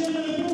Почтенная публика, представляю